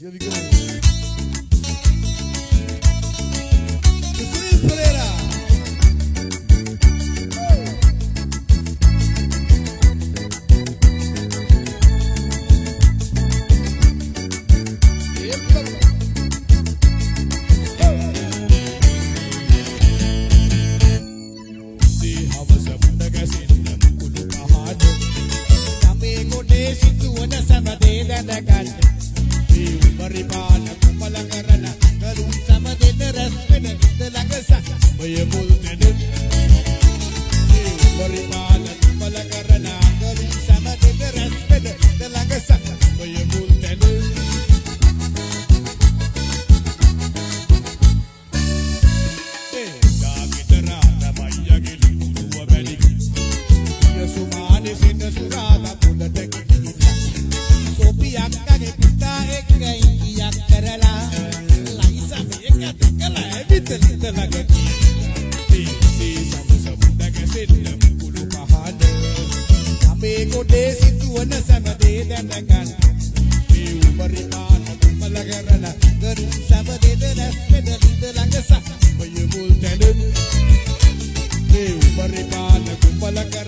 Here we go. Oye, pultenit. hey, eh, beriman. ගොඩේ සිතුවන සැමදේ දැනගන්න මේ උපරිමාන දුම්මල කරන ගරුම් සැමදේද නැස්වෙන ලිද ළඟස ඔය මුල් තැනුන් මේ උපරිමාන දුම්මල කරන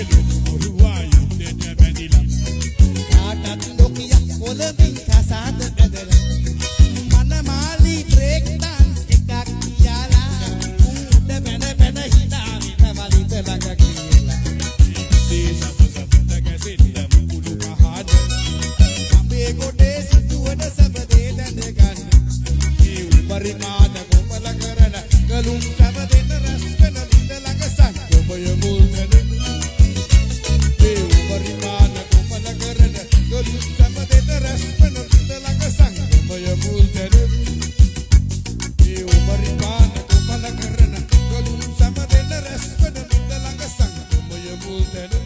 කෙළු ඔරුවායු දෙන බැඳිලා කාටත් නොකිය කොළඹින් කසාද ඇදලා මනමාලි බ්‍රේක් dance එකක් යාලා උඩ බැන බැන හිතාවි තවලිත ළඟ කියලා ඉස්සේ සබසබත ගැසෙන්න මුළු පහද අපේ කොටේ සිටුවන සබදේ දැනගන්න ඒ උපරිමාද කොපල කරන ගලුම් සබදේ රස්කන විඳ ළඟ සංකෝපය Daniel.